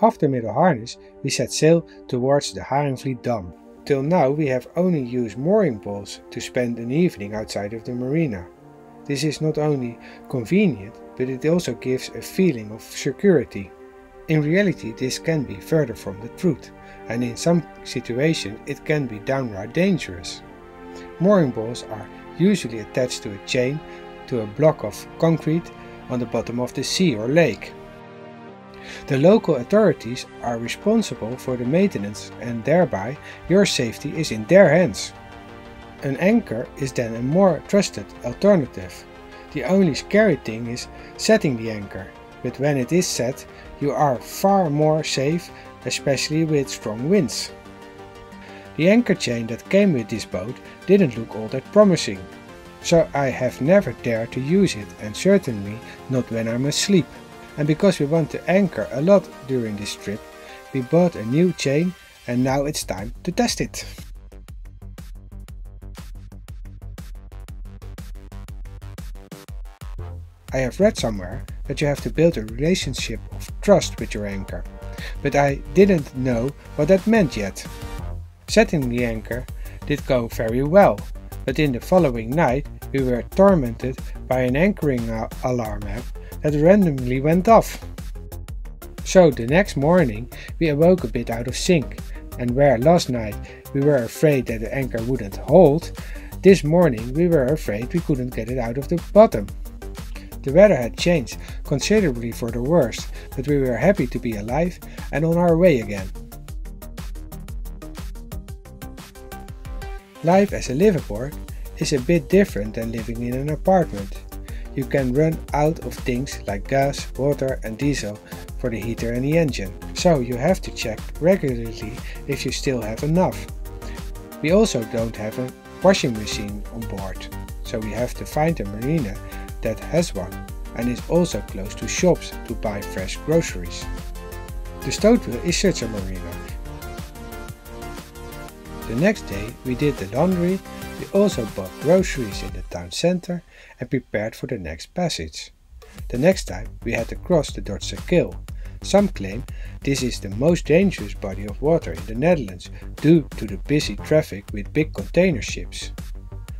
Middelharnis, we set sail towards the Haringvliet Dam. Till now we have only used mooring poles to spend an evening outside of the marina. This is not only convenient, but it also gives a feeling of security. In reality this can be further from the truth, and in some situations it can be downright dangerous. Mooring poles are usually attached to a chain to a block of concrete on the bottom of the sea or lake. The local authorities are responsible for the maintenance and thereby your safety is in their hands. An anchor is then a more trusted alternative. The only scary thing is setting the anchor, but when it is set you are far more safe especially with strong winds. The anchor chain that came with this boat didn't look all that promising, so I have never dared to use it and certainly not when I'm asleep. And because we want to anchor a lot during this trip, we bought a new chain and now it's time to test it. I have read somewhere that you have to build a relationship of trust with your anchor, but I didn't know what that meant yet. Setting the anchor did go very well, but in the following night we were tormented by an anchoring alarm app that randomly went off. So the next morning we awoke a bit out of sync, and where last night we were afraid that the anchor wouldn't hold, this morning we were afraid we couldn't get it out of the bottom. The weather had changed considerably for the worse, but we were happy to be alive and on our way again. Life as a liveaboard is a bit different than living in an apartment. You can run out of things like gas, water and diesel for the heater and the engine, so you have to check regularly if you still have enough. We also don't have a washing machine on board, so we have to find a marina that has one and is also close to shops to buy fresh groceries. The Stoutville is such a marina the next day we did the laundry, we also bought groceries in the town center and prepared for the next passage. The next time we had to cross the Dordtse Kil. Some claim this is the most dangerous body of water in the Netherlands due to the busy traffic with big container ships.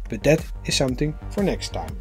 But that is something for next time.